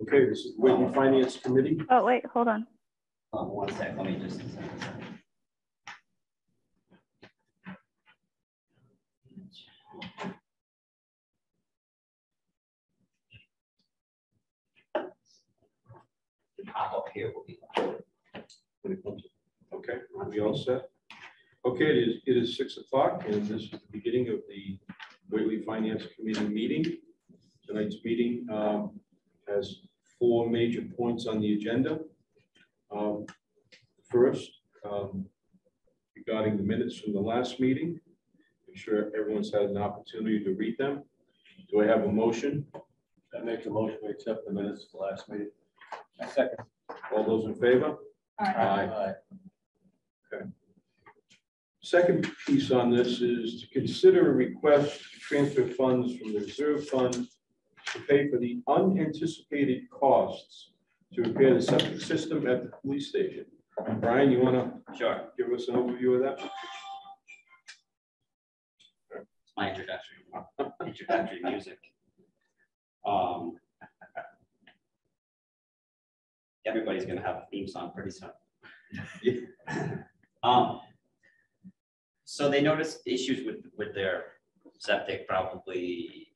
Okay, this is Whately Finance Committee. Oh, wait, hold on. Um, one sec, let me just. The Pop up here will be. when it comes. Okay, are we all set? Okay, it is, it is six o'clock and this is the beginning of the Whately Finance Committee meeting. Tonight's meeting um, has four major points on the agenda. Um, First, um, regarding the minutes from the last meeting, make sure everyone's had an opportunity to read them. Do I have a motion? I make a motion to accept the minutes of the last meeting. I second. All those in favor? Aye. Okay. Second piece on this is to consider a request to transfer funds from the reserve fund to pay for the unanticipated costs to repair the septic system at the police station. Brian, you want to Sure, give us an overview of that? it's my introductory, introductory music. Um. Everybody's gonna have a theme song pretty soon. Um. So they noticed issues with, with their septic probably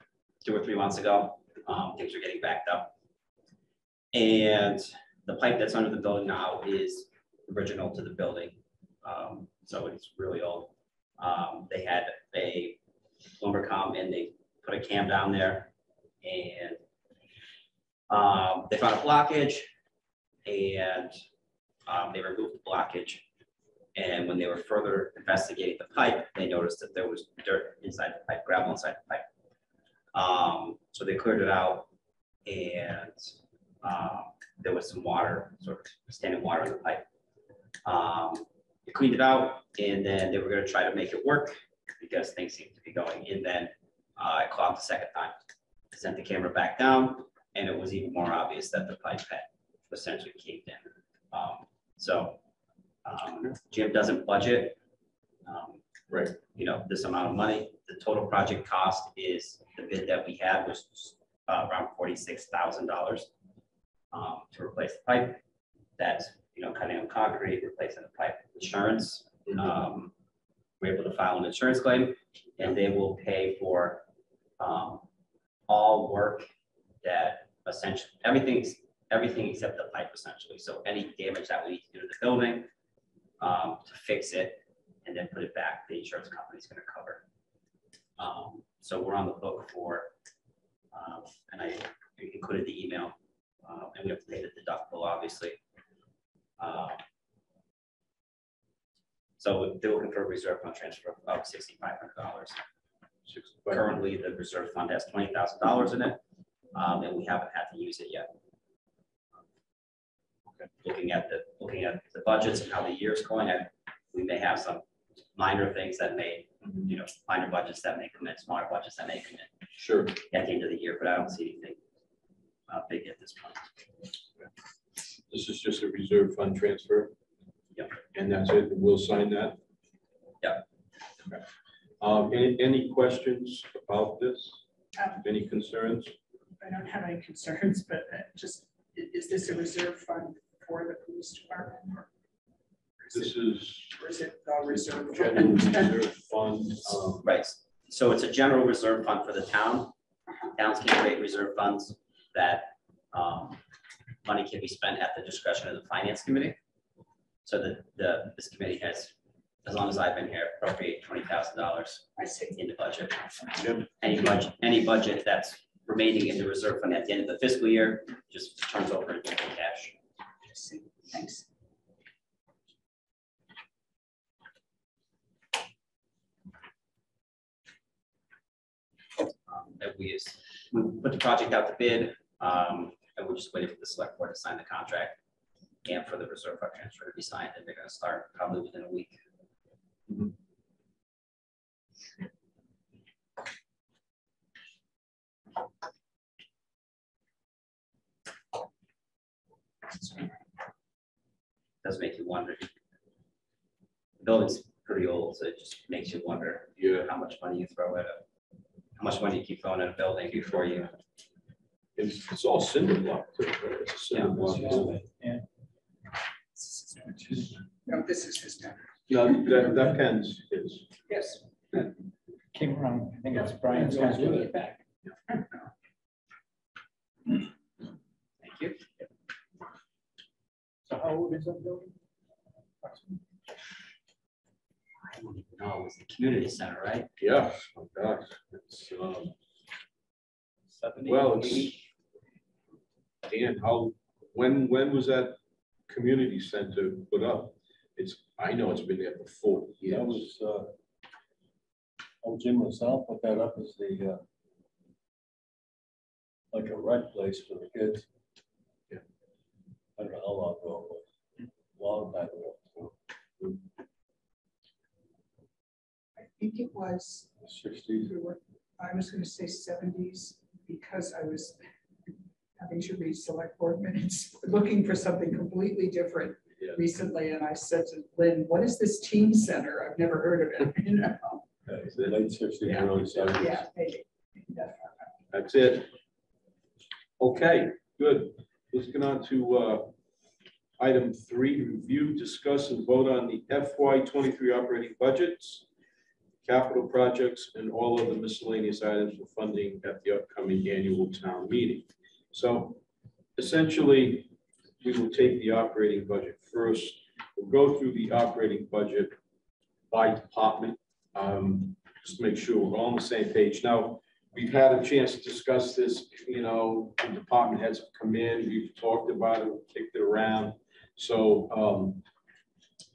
two or three months ago. Um, things are getting backed up. And the pipe that's under the building now is original to the building. Um, so it's really old. Um, they had a lumber come and they put a cam down there and um, they found a blockage and um, they removed the blockage. And when they were further investigating the pipe, they noticed that there was dirt inside the pipe, gravel inside the pipe. Um, so they cleared it out and um, there was some water, sort of standing water in the pipe. Um, they cleaned it out and then they were gonna try to make it work because things seemed to be going. And then uh, I clogged the second time. Sent the camera back down and it was even more obvious that the pipe had essentially caved in. Um, so um, Jim doesn't budget. um, Right. You know, this amount of money. The total project cost is, the bid that we had was uh, around forty-six thousand dollars um, to replace the pipe. That's, you know, cutting on concrete, replacing the pipe. Insurance, um, we're able to file an insurance claim and they will pay for um, all work that essentially, everything's, everything except the pipe essentially. So any damage that we need to do to the building um, to fix it and then put it back, the insurance company's gonna cover. Um, so we're on the hook for, um, and I included the email, uh, and we have to pay the deductible, obviously. Um, So they're looking for a reserve fund transfer of about sixty-five hundred dollars. Sixty-five. Currently, the reserve fund has twenty thousand dollars in it, um, and we haven't had to use it yet. Okay. Looking at the, looking at the budgets and how the year's going, I, we may have some minor things that may, you know, minor budgets that may come in, smaller budgets that may come in Sure. at the end of the year, but I don't see anything uh, big at this point. This is just a reserve fund transfer? Yep. And that's it, we'll sign that? Yep. Okay. Um, any, any questions about this? Um, Any concerns? I don't have any concerns, but uh, just, i- is this a reserve fund for the police department? or is This it- is Or is it reserve? general fund? reserve fund, um, Right, so it's a general reserve fund for the town. Towns can create reserve funds that um, money can be spent at the discretion of the finance committee. So that the, this committee has, as long as I've been here, appropriate twenty thousand dollars I see. in the budget. Jim? Any budget, any budget that's remaining in the reserve fund at the end of the fiscal year just turns over into cash. Thanks. um, that we, we put the project out to bid, um, and we're just waiting for the select board to sign the contract and for the reserve fund transfer to be signed, and they're gonna start probably within a week. Does make you wonder. The building's pretty old, so it just makes you wonder Yeah, how much money you throw at it. How much money you keep throwing at a building before you It's, it's all cinder block too, right? It's a cinder Yeah. block. building. No, this is his time. No, that, that pen's is. Yes. Came around, I think it's Brian's house with it back. Thank you. So how old is that building? I don't even know, it's the community center, right? Yeah, oh gosh, it's, um, Seventy? well, it's. Dan, how, when, when was that community center put up? It's, I know it's been there for forty years. That was, uh, old Jim LaSalle put that up as the, uh, like a rec place for the kids. Yeah. I don't know how long ago it was, long time ago, I think it was, sixties. I was gonna say seventies, because I was having to read select board minutes, looking for something completely different Yeah. recently, and I said to Lynn, what is this team center? I've never heard of it, you know? Late sixties, Yeah. early seventies. Yeah, maybe. That's it. Okay, good. Let's get on to uh, item three, review, discuss, and vote on the FY twenty-three operating budgets, capital projects, and all of the miscellaneous items for funding at the upcoming annual town meeting. So essentially, we will take the operating budget first. We'll go through the operating budget by department, um, just to make sure we're all on the same page. Now, We've had a chance to discuss this, you know, the department heads have come in, we've talked about it, we've kicked it around. So um,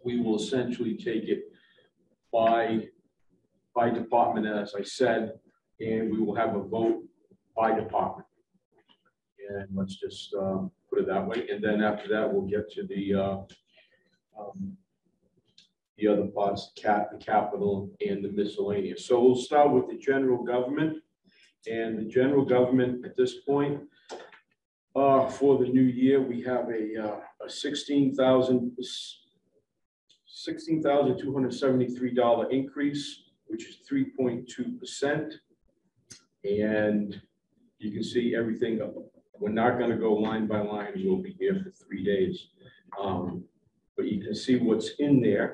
we will essentially take it by, by department, as I said, and we will have a vote by department. And let's just um, put it that way. And then after that, we'll get to the uh, um, the other parts, cap, the capital and the miscellaneous. So we'll start with the general government. And the general government at this point, uh, for the new year, we have a, uh, a sixteen thousand, sixteen thousand two hundred seventy-three dollar increase, which is three point two percent. And you can see everything, we're not gonna go line by line, we'll be here for three days. Um, But you can see what's in there.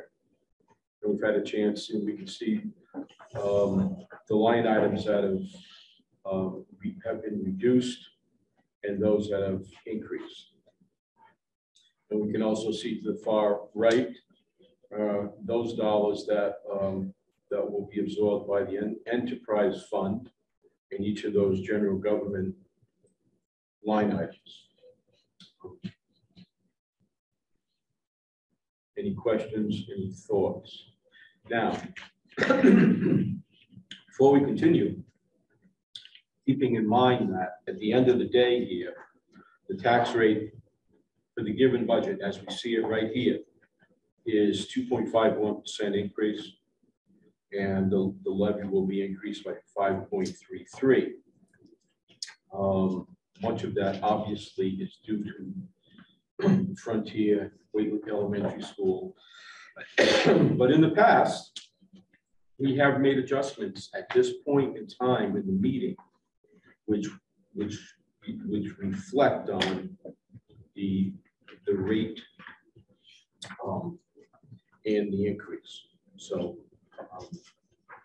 And we've had a chance, and we can see um, the line items that have um, have been reduced and those that have increased. And we can also see to the far right, uh, those dollars that, um, that will be absorbed by the en- enterprise fund in each of those general government line items. Any questions, any thoughts? Now, before we continue, keeping in mind that at the end of the day here, the tax rate for the given budget, as we see it right here, is two point five one percent increase. And the, the levy will be increased by five point three three. Um, much of that obviously is due to Frontier, Whately Elementary School. But in the past, we have made adjustments at this point in time in the meeting which, which, which reflect on the, the rate um, and the increase. So um,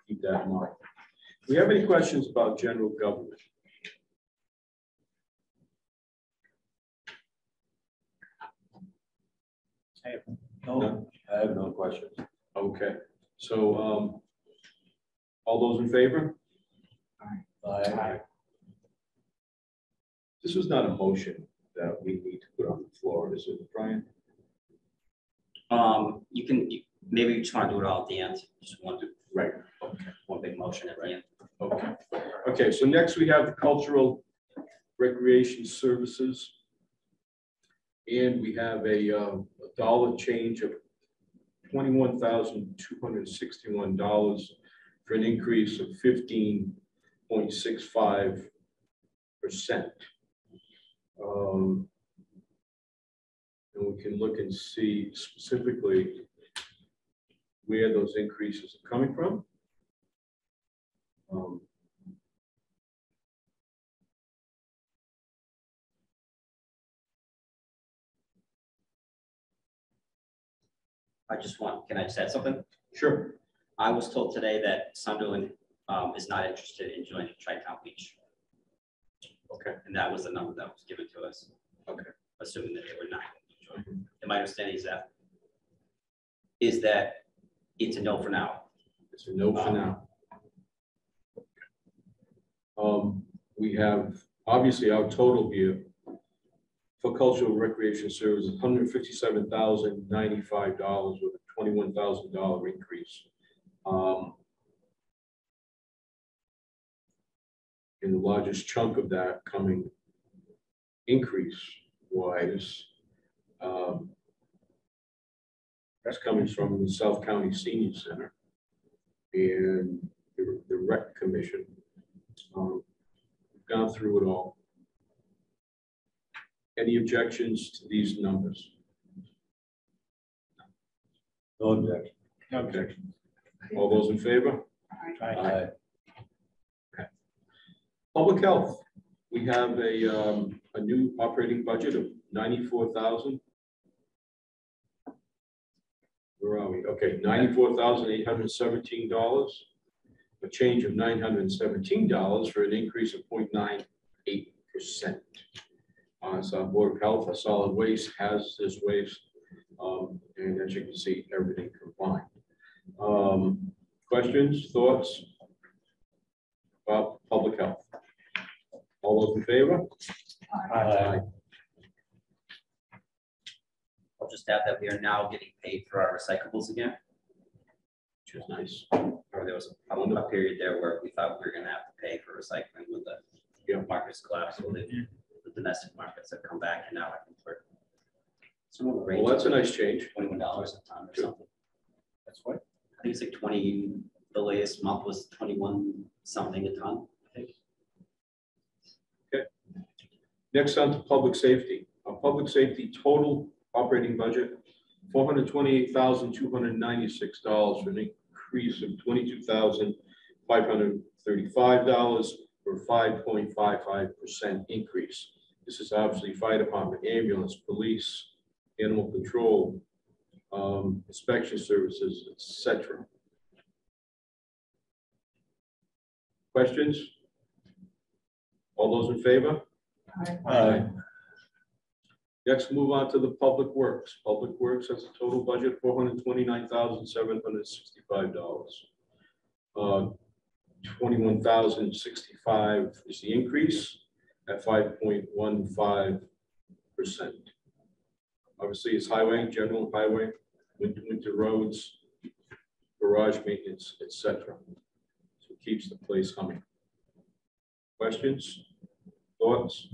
keep that in mind. Do we have any questions about general government? No, I have no questions. Okay, so um, all those in favor? I, This was not a motion that we need to put on the floor, is it, Brian? Um, you can, you- maybe you just want to do it all at the end, just one, Right. one big motion at the end. Okay, okay, so next we have the cultural recreation services. And we have a, um, a dollar change of twenty-one thousand two hundred sixty-one dollars for an increase of fifteen point six five percent. Um, And we can look and see specifically where those increases are coming from. Um, I just want, can I just add something? Sure. I was told today that Sunderland um, is not interested in joining Tri-Town Beach. Okay. And that was the number that was given to us. Okay. Assuming that they were not going to join. And my understanding is that is that it's a no for now. It's a no for now. Um, we have, obviously, our total here for cultural recreation services, hundred fifty-seven thousand ninety-five dollars with a twenty-one thousand dollar increase. Um, And the largest chunk of that coming increase wise, um, that's coming from the South County Senior Center and the the rec commission. Um, We've gone through it all. Any objections to these numbers? No objection. No Okay. All those in favor? Aye. Aye. Public health, we have a, um, a new operating budget of ninety-four thousand. Where are we? Okay, ninety-four thousand eight hundred seventeen dollars. A change of nine hundred seventeen dollars for an increase of 0.98 percent. Uh, so our Board of Health, our solid waste, hazardous waste, um, and as you can see, everything combined. Um, questions, thoughts? About public health? All those in favor? Aye. Just add that we are now getting paid for our recyclables again. Which was nice. Or there was a, a period there where we thought we were gonna have to pay for recycling when the Yeah. markets collapse, so the, mm-hmm. the domestic markets have come back and now I think we're. Of Well, that's a nice change. twenty-one dollars a ton or something. That's what? I think it's like twenty, the latest month was twenty-one something a ton, I think. Okay. Next on to public safety. Our public safety total operating budget, four hundred twenty-eight thousand, two hundred ninety-six dollars for an increase of twenty-two thousand, five hundred thirty-five dollars for a five point five five percent increase. This is obviously fire department, ambulance, police, animal control, um, inspection services, etc. Questions? All those in favor? I- Aye. Next, move on to the Public Works. Public Works has a total budget, four hundred twenty-nine thousand, seven hundred sixty-five dollars. Uh, Twenty-one thousand sixty-five is the increase at five point one five percent. Obviously, it's highway, general highway, winter, roads, garage maintenance, etc. So it keeps the place humming. Questions, thoughts,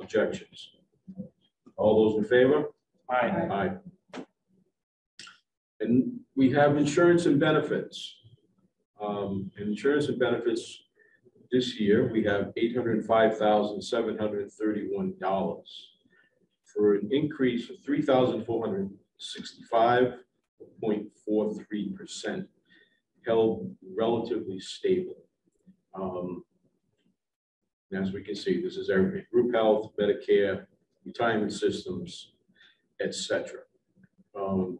objections? All those in favor? Aye. Aye. And we have insurance and benefits. Um, Insurance and benefits this year, we have eight hundred and five thousand, seven hundred and thirty-one dollars for an increase of three thousand, four hundred and sixty-five point four three percent, held relatively stable. Um, and As we can see, this is everything, group health, Medicare, retirement systems, et cetera. Um,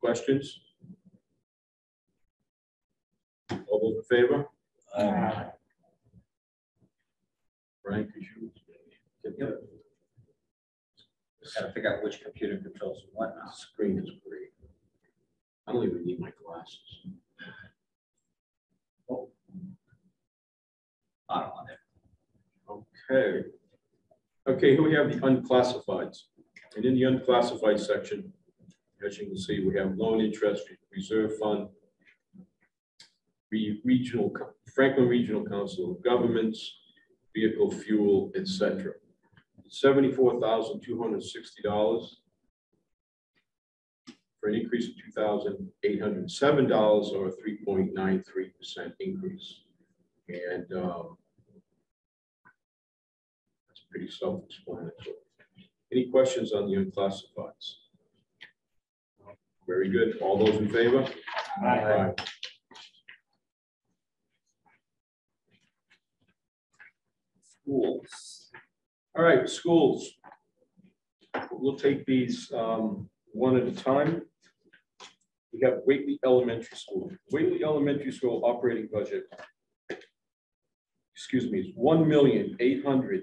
Questions? All those in favor? Aye. Brian, could you? get that? Gotta figure out which computer controls what now. Screen is great. I don't even need my glasses. Bottom on there. Okay. Okay, here we have the unclassifieds. And in the unclassified section, as you can see, we have loan interest, reserve fund, re- regional, Franklin Regional Council of Governments, vehicle fuel, etc. cetera. Seventy-four thousand two hundred sixty dollars for an increase of two thousand eight hundred and seven dollars or a three point nine three percent increase. And um, pretty self-explanatory. Any questions on the unclassifieds? Very good. All those in favor? Aye. Schools. All right, schools. We'll take these um, one at a time. We have Whately Elementary School. Whately Elementary School operating budget. Excuse me, is one million eight hundred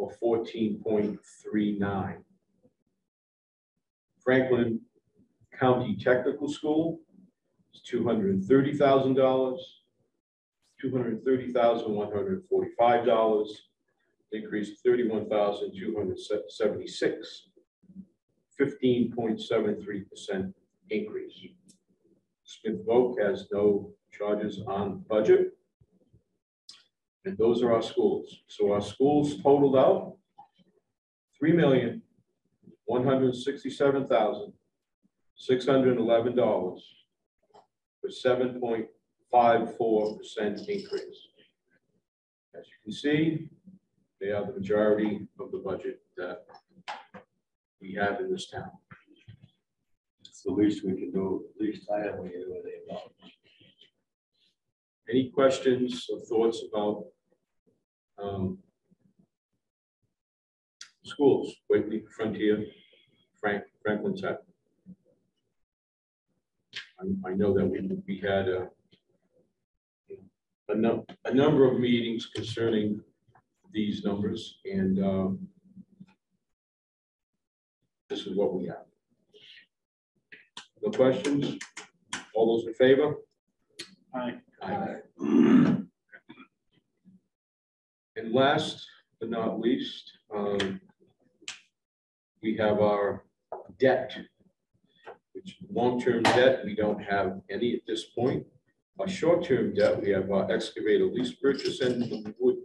or fourteen point three nine. Franklin County Technical School is two hundred and thirty thousand dollars, two hundred and thirty thousand one hundred and forty-five dollars, increase thirty-one thousand two hundred seventy-six, fifteen point seven three percent increase. Smith has no charges on budget. And those are our schools. So our schools totaled out three million, one hundred sixty-seven thousand, six hundred eleven dollars for seven point five four percent increase. As you can see, they are the majority of the budget that we have in this town. It's the least we can do, least I they about. Any questions or thoughts about um, schools, Whately, Frontier, Frank, Franklin Tech? I, know that we, we had a a num, a number of meetings concerning these numbers and um, this is what we have. No questions? All those in favor? Aye. And last but not least, um, we have our debt, which long-term debt, we don't have any at this point. Our short-term debt, we have our excavator lease purchase and the wood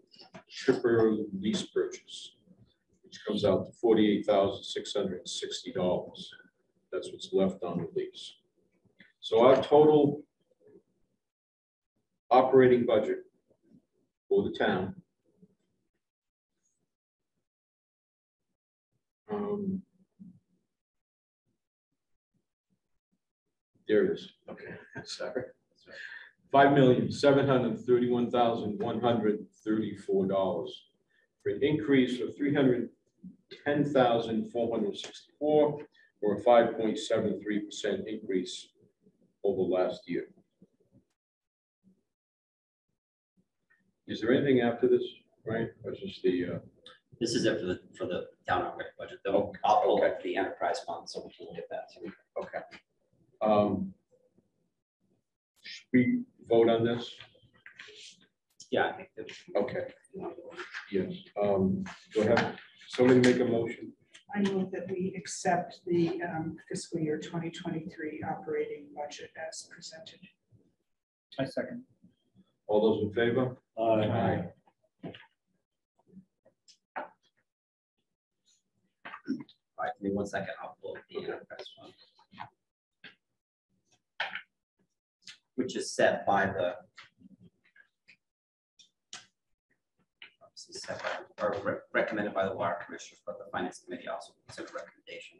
chipper lease purchase, which comes out to forty-eight thousand six hundred and sixty dollars. That's what's left on the lease. So our total operating budget for the town. Um, There it is. Okay, sorry. Five million, seven hundred thirty-one thousand, one hundred thirty-four dollars for an increase of three hundred ten thousand, four hundred sixty-four, or a five point seven three percent increase over last year. Is there anything after this, right? Or is this the, uh, This is it for the, for the town operating budget, though. I'll pull Okay. up the enterprise fund, so we can look at that too. okay. Um, should we vote on this? Yeah, I think that. Okay, yes. Um, go ahead. Somebody make a motion. I move that we accept the um, fiscal year 2023 operating budget as presented. I second. All those in favor? Aye. All right, give me one second, I'll pull up the uh, enterprise fund. Which is set by the. set by- Or re- recommended by the water commissioners, but the finance committee also considered recommendation.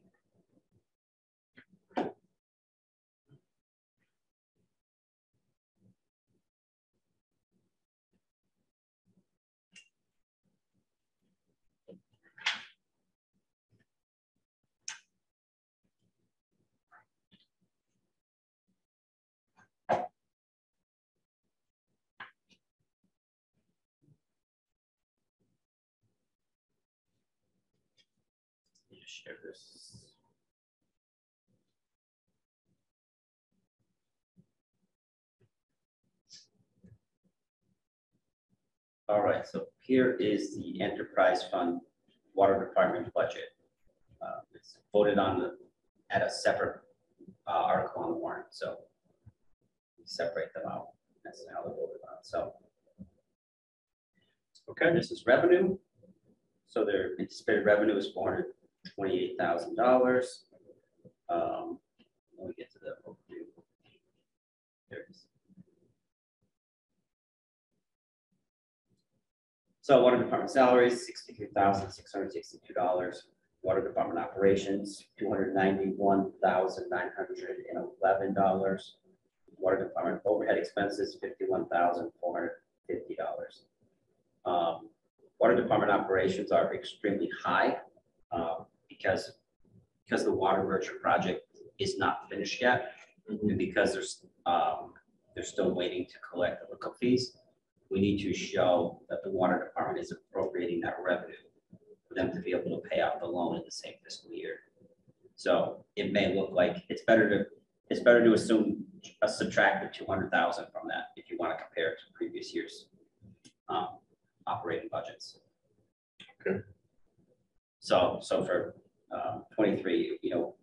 Share this. All right, so here is the enterprise fund water department budget. Uh, It's voted on the, at a separate uh, article on the warrant, so separate them out. That's how they're voted on, so. Okay, This is revenue. So their anticipated revenue is four hundred twenty-eight thousand dollars. Um, when get to the overview. There it is. So water department salaries, sixty-three thousand, six hundred sixty-two dollars. Water department operations, two hundred ninety-one thousand, nine hundred and eleven dollars. Water department overhead expenses, fifty-one thousand, four hundred fifty dollars. Um, Water department operations are extremely high, because, because the water merchant project is not finished yet. And because there's, um, they're still waiting to collect the lookup fees, we need to show that the water department is appropriating that revenue for them to be able to pay out the loan in the same fiscal year. So it may look like it's better to, it's better to assume a subtract the two hundred thousand from that if you want to compare it to previous years' um, operating budgets. Okay. So, so for um, twenty-three, you know,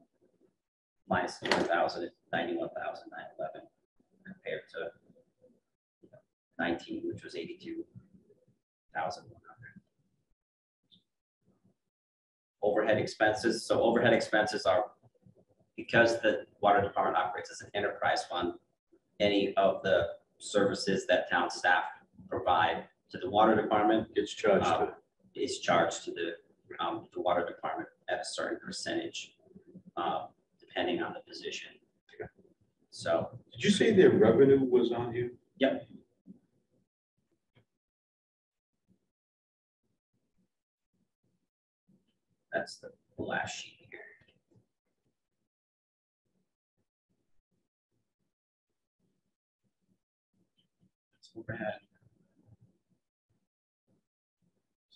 minus two hundred thousand, ninety-one thousand nine eleven compared to you know, nineteen, which was eighty-two thousand one hundred. Overhead expenses, so overhead expenses are, because the water department operates as an enterprise fund, any of the services that town staff provide to the water department Gets charged to, is charged to the, um, the water department at a certain percentage, uh, depending on the position. So, did you say their revenue was on here? Yep. that's the last sheet here. That's overhead.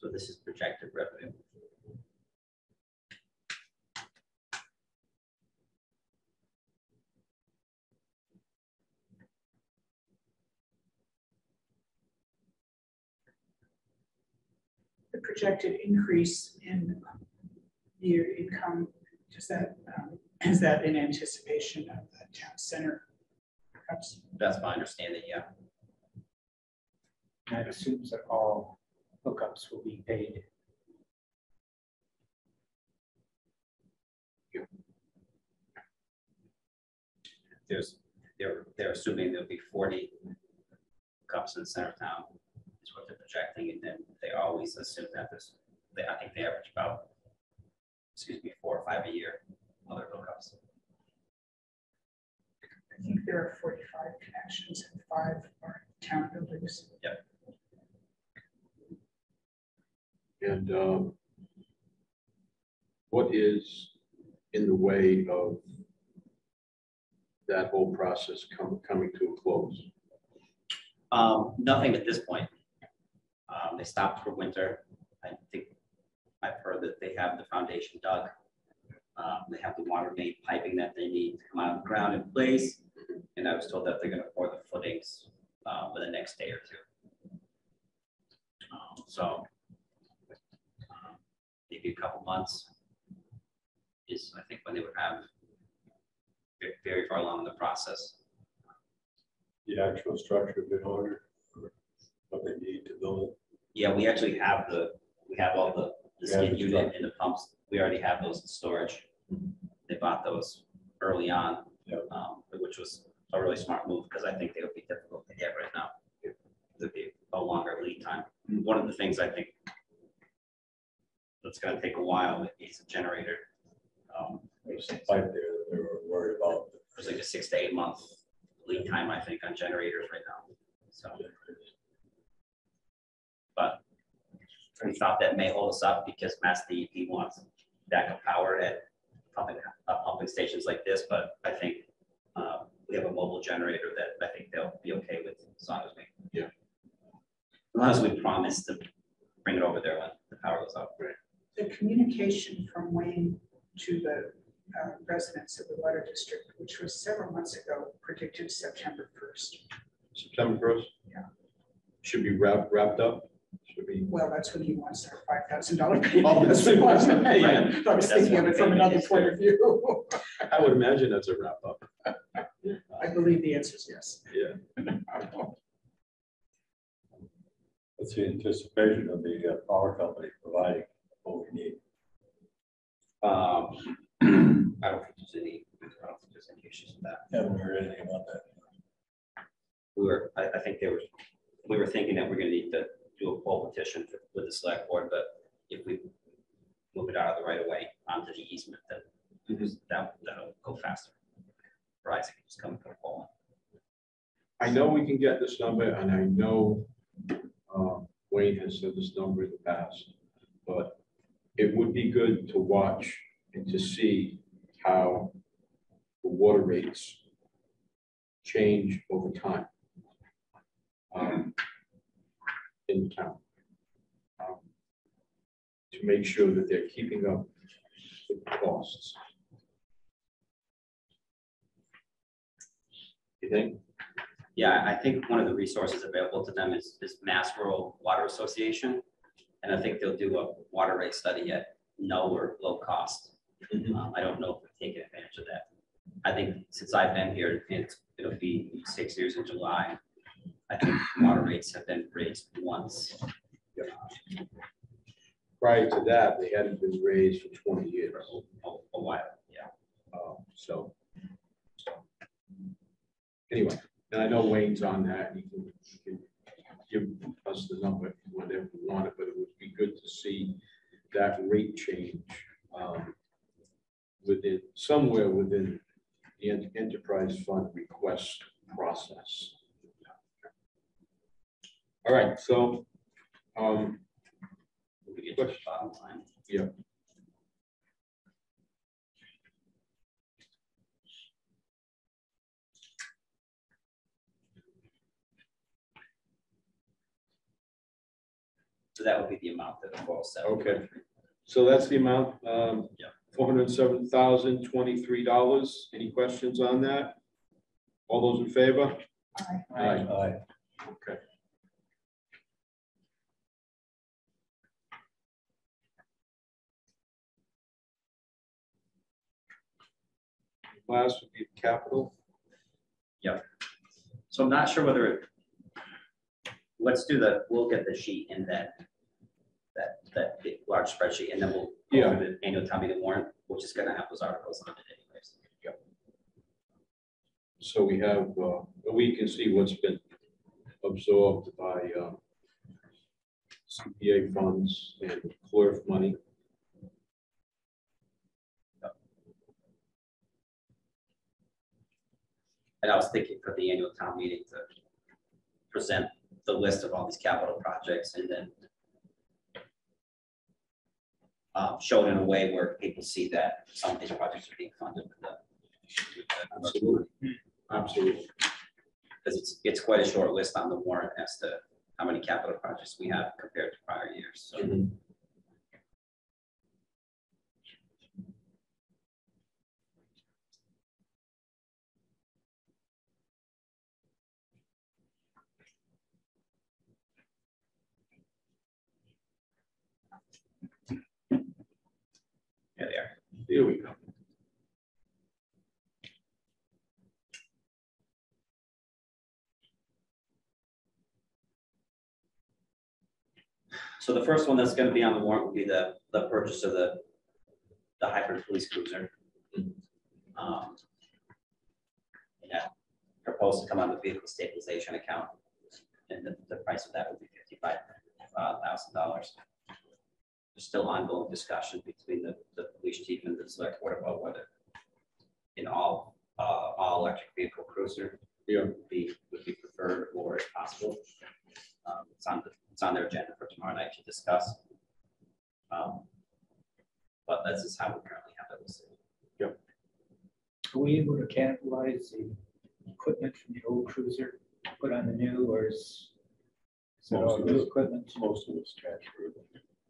So this is projected revenue. The projected increase in your income, does that, um, is that in anticipation of the town center? hookups? That's my understanding, yeah. That assumes that all hookups will be paid. there's, they're, they're assuming there'll be forty cups in the center of town, is what they're projecting, and then they always assume that there's, they, I think they average about, excuse me, four or five a year, other hookups. I think there are forty-five connections and five are town buildings. And um, what is in the way of that whole process coming to a close? Um, nothing at this point. Um, they stopped for winter. I think, I've heard that they have the foundation dug. Um, they have the water main piping that they need to come out of the ground in place. And I was told that they're gonna pour the footings, uh, for the next day or two. Um, So. Maybe a couple months. Is, I think, when they would have. Very far along in the process. The actual structure been ordered, or what they need to build it. Yeah, we actually have the, we have all the, the skid the unit and the pumps, we already have those in storage. They bought those early on. Yep. um, Which was a really smart move, because I think they would be difficult to get right now. It'd be a longer lead time. One of the things I think that's gonna take a while is a generator. Um, There's some pipe there that they were worried about. There's like a six to eight month lead time, I think, on generators right now, so. But we thought that may hold us up because Mass DEP wants backup power at pumping, uh, pumping stations like this, but I think uh, we have a mobile generator that I think they'll be okay with as long as we. Yeah. As long as we promise to bring it over there when the power goes out. The communication from Wayne to the uh, residents of the water district, which was several months ago, predicted September first. September first? Yeah. Should be wrapped, wrapped up? Should be, Well, that's when he wants their five thousand dollar Oh, payment. that's what it was. I was That's thinking of one it from another is point good. of view. I would imagine that's a wrap up. I believe the answer is yes. Yeah. What's the anticipation of the uh, power company providing what we need? Um, I don't think there's any, I don't think there's any issues with that. Haven't heard anything about that. we were, I, I think there was, we were thinking that we're gonna need to do a pole petition for- with the select board, but if we move it out of the right of way onto the easement, then that, that'll go faster. Verizon can just come and put a pole I know we can get this number, and I know uh, Wayne has said this number in the past, but it would be good to watch and to see how the water rates change over time um, in town. Um, To make sure that they're keeping up with the costs. You think? Yeah, I think one of the resources available to them is, is Mass Rural Water Association. And I think they'll do a water rate study at no or low cost. Um, I don't know if they've taken advantage of that. I think since I've been here, it's, it'll be six years in July. I think water rates have been raised once. Prior to that, they hadn't been raised for twenty years. for a, a while, yeah. Uh, So. Anyway, and I know Wayne's on that, he can, he can give us the number whenever we want it, but it would be good to see that rate change um, within, somewhere within the enterprise fund request process. All right, so, um, We get to the bottom line. So that would be the amount that the four oh seven. Okay. So that's the amount, um, Yeah. four hundred seven thousand twenty-three dollars. Any questions on that? All those in favor? Aye. Aye. Aye. Okay. Last would be capital. So I'm not sure whether, it- let's do the, we'll get the sheet in that, that, that big large spreadsheet, and then we'll. go Yeah. The annual town meeting warrant, which is gonna have those articles on it anyways. So we have, uh, we can see what's been absorbed by uh, CPA funds and clerk money. And I was thinking for the annual town meeting to present the list of all these capital projects and then um, show it in a way where people see that some of these projects are being funded with the. Absolutely. Absolutely. Because it's, it's quite a short list on the warrant as to how many capital projects we have compared to prior years, so. Mhm. There they are. Here we go. So the first one that's gonna be on the warrant will be the, the purchase of the, the hybrid police cruiser. Um, Yeah, proposed to come on the vehicle stabilization account. And the, the price of that would be fifty-five uh, thousand dollars. There's still ongoing discussion between the, the police chief and the select board about whether in all, uh, all electric vehicle cruiser Yeah. would be, would be preferred or if possible. Um, It's on, the it's on their agenda for tomorrow night to discuss. Um, But this is how we currently have it listed. Are we able to cannibalize the equipment from the old cruiser, put on the new, or is is it all new equipment? Most of it's transferred.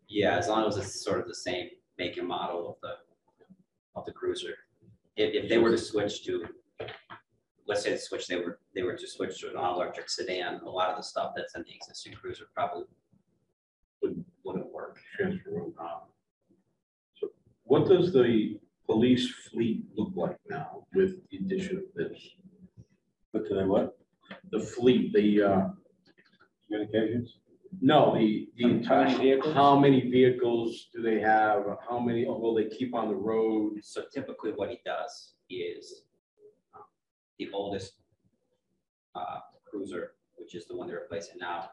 Yeah, as long as it's sort of the same make and model of the, of the cruiser. If, if they were to switch to, let's say they switch, they were, they were to switch to an all-electric sedan, a lot of the stuff that's in the existing cruiser probably wouldn't, wouldn't work. Transfer over. Um, What does the police fleet look like now with the addition of this? But do they what? The fleet, the, uh, Communications? No, the, the How many entire, vehicles? how many vehicles do they have? How many will they keep on the road? So typically what he does is um, the oldest uh, cruiser, which is the one they're replacing now,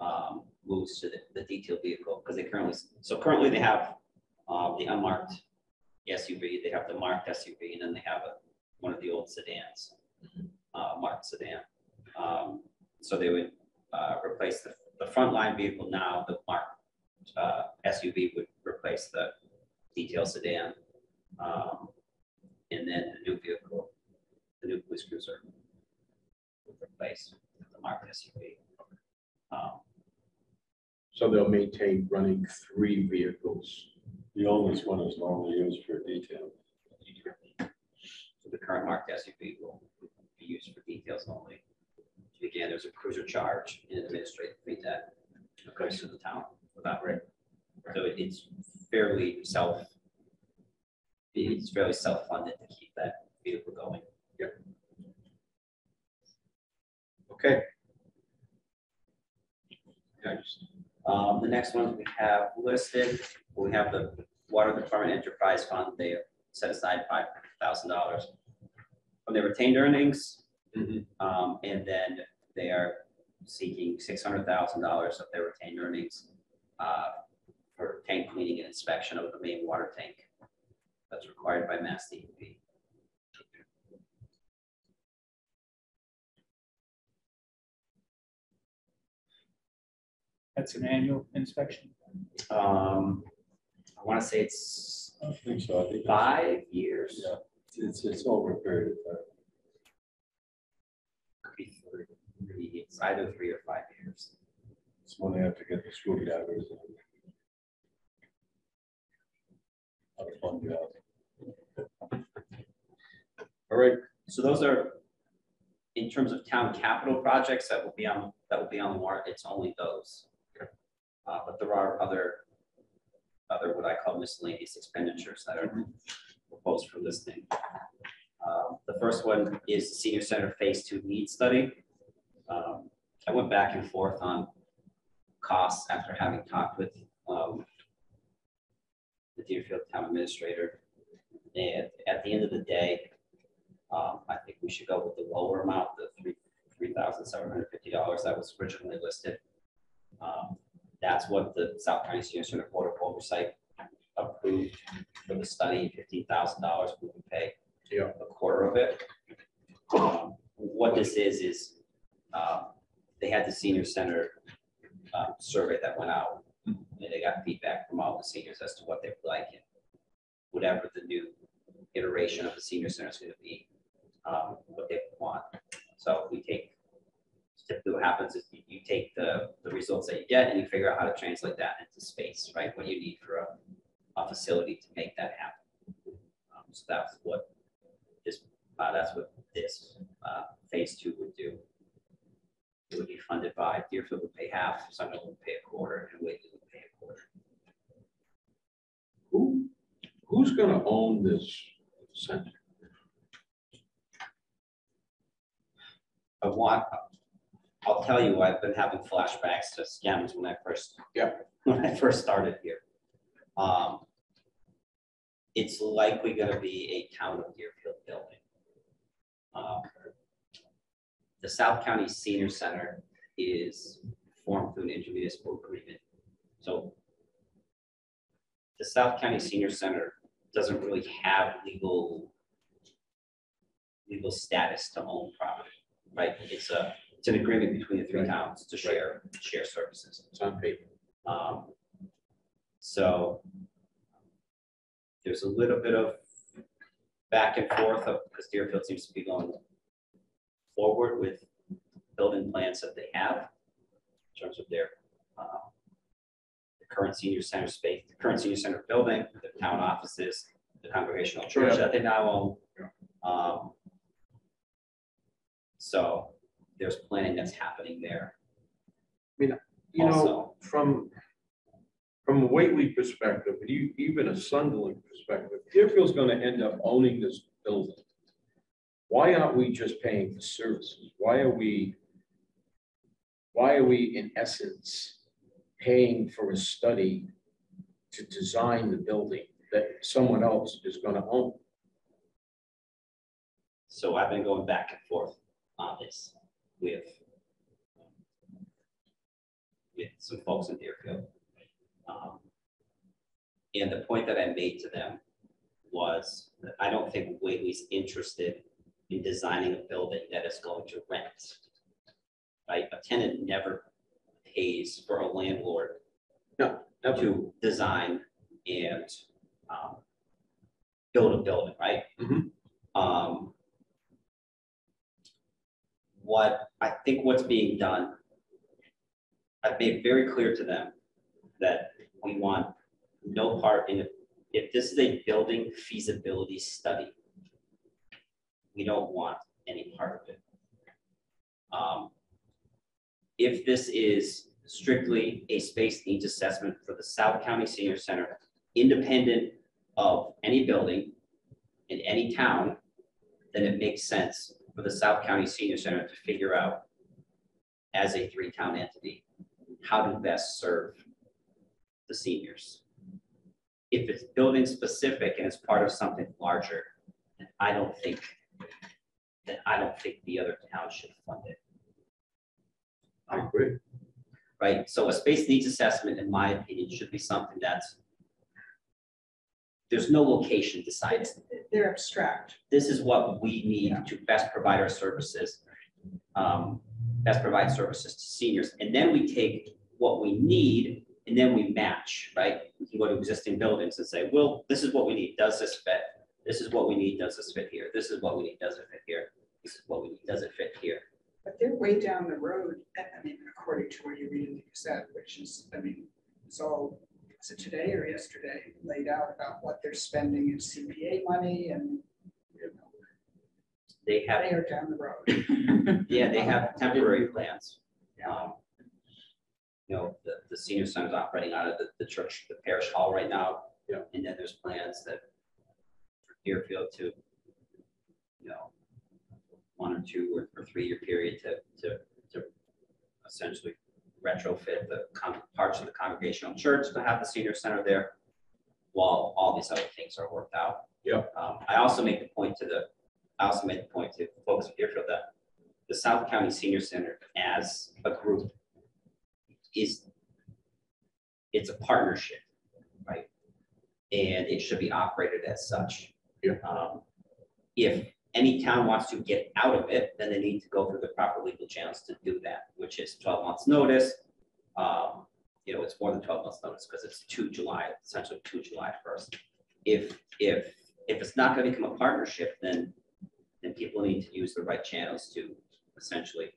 um, moves to the, the detail vehicle, because they currently, so currently they have, um, the unmarked SUV, they have the marked SUV, and then they have a, one of the old sedans, uh, marked sedan. Um, so they would, uh, replace the, the frontline vehicle now, the Mark uh, SUV would replace the detail sedan. Um, and then the new vehicle, the new police cruiser would replace the Mark SUV. Um, So they'll maintain running three vehicles. The oldest one is normally used for detail. So the current Mark SUV will be used for details only. Again, there's a cruiser charge in administrative fee that goes to the town without rate. So it- it's fairly self, it's fairly self-funded to keep that vehicle going. Yep. Okay. Um, the next ones we have listed, we have the Water Department Enterprise Fund, they have set aside five thousand dollars from their retained earnings. Mhm. Um, and then they are seeking six hundred thousand dollars of their retained earnings uh, for tank cleaning and inspection of the main water tank that's required by Mass DEP. That's an annual inspection. Um, I want to say it's I think so. I think it's- five years. Yeah, it's, it's over a period of time. Be three, it's either three or five years. It's when they have to get the screwdrivers. and- Not a fun job. All right, So those are, in terms of town capital projects that will be on, that will be on the warrant, it's only those. Uh, but there are other, other what I call miscellaneous expenditures that are proposed for listing. Uh, The first one is the senior center phase two need study. Um, I went back and forth on costs after having talked with um, the Deerfield Town Administrator. And at the end of the day, um, I think we should go with the lower amount, the three, three thousand seven hundred fifty dollars that was originally listed. Um, That's what the South County Senior Center Board of Oversight approved for the study, fifteen thousand dollars, we can pay Yeah. a quarter of it. What this is, is, um, they had the senior center, um, survey that went out. And they got feedback from all the seniors as to what they would like, and whatever the new iteration of the senior center is gonna be, um, what they want. So we take, typically what happens is you, you take the, the results that you get and you figure out how to translate that into space, right? What you need for a, a facility to make that happen. Um, So that's what uh, that's what this, uh, phase two would do. It would be funded by Deerfield would pay half, Sunderland would pay a quarter, and Whately would pay a quarter. who, who's gonna own this center? I want, I'll tell you, I've been having flashbacks to scams when I first. Yeah. When I first started here. Um. It's likely gonna be a town of Deerfield building. Um, The South County Senior Center is formed through an intermunicipal agreement, so. The South County Senior Center doesn't really have legal. Legal status to own property right? It's a, it's an agreement between the three Right. towns to share, share services. It's on paper. Um, So there's a little bit of back and forth of, because Deerfield seems to be going forward with building plans that they have in terms of their uh, the current senior center space, the current senior center building, the town offices, the congregational church Yeah. that they now own. Yeah. Um, So there's planning that's happening there. I mean, You know, from, from a Whately perspective, and even a Sunderland perspective, Deerfield's gonna end up owning this building. Why aren't we just paying for services? Why are we, why are we in essence paying for a study to design the building that someone else is gonna own? So I've been going back and forth on this. with with some folks in Deerfield. Um, And the point that I made to them was that I don't think Whately's interested in designing a building that is going to rent. Right? A tenant never pays for a landlord Absolutely. to design and um, build a building, right? Mhm. Um, What, I think what's being done, I've made very clear to them that we want no part in it. If this is a building feasibility study, we don't want any part of it. Um, If this is strictly a space needs assessment for the South County Senior Center, independent of any building in any town, then it makes sense for the South County Senior Center to figure out as a three-town entity, how to best serve the seniors. If it's building specific and it's part of something larger, then I don't think, then I don't think the other town should fund it I agree. right? So a space needs assessment, in my opinion, should be something that's there's no location decided. It's, they're abstract. This is what we need to best provide our services. um, Best provide services to seniors. And then we take what we need and then we match, right? We can go to existing buildings and say, well, this is what we need. Does this fit? This is what we need. Does this fit here? This is what we need. Does it fit here? This is what we need. Does it fit here? But they're way down the road, I mean, according to what you read in the Gazette, which is, I mean, it's all, is it today or yesterday, laid out about what they're spending in CPA money and, you know, They have they are down the road. Yeah, they have temporary plans. Um, You know, the, the senior center is operating out of the, the church, the parish hall right now. Yeah. And then there's plans that for Deerfield to, you know, one or two or, or three-year period to, to, to essentially retrofit the parts of the congregational church to have the senior center there while all these other things are worked out. Yeah. Um, I also make the point to the, I also made the point to folks in Deerfield that the South County Senior Center as a group is, it's a partnership, right? And it should be operated as such. Yeah. Um, If any town wants to get out of it, then they need to go through the proper legal channels to do that, which is twelve months' notice. Um, You know, it's more than twelve months' notice because it's to July, essentially to July first. If, if, if it's not gonna become a partnership, then, then people need to use the right channels to essentially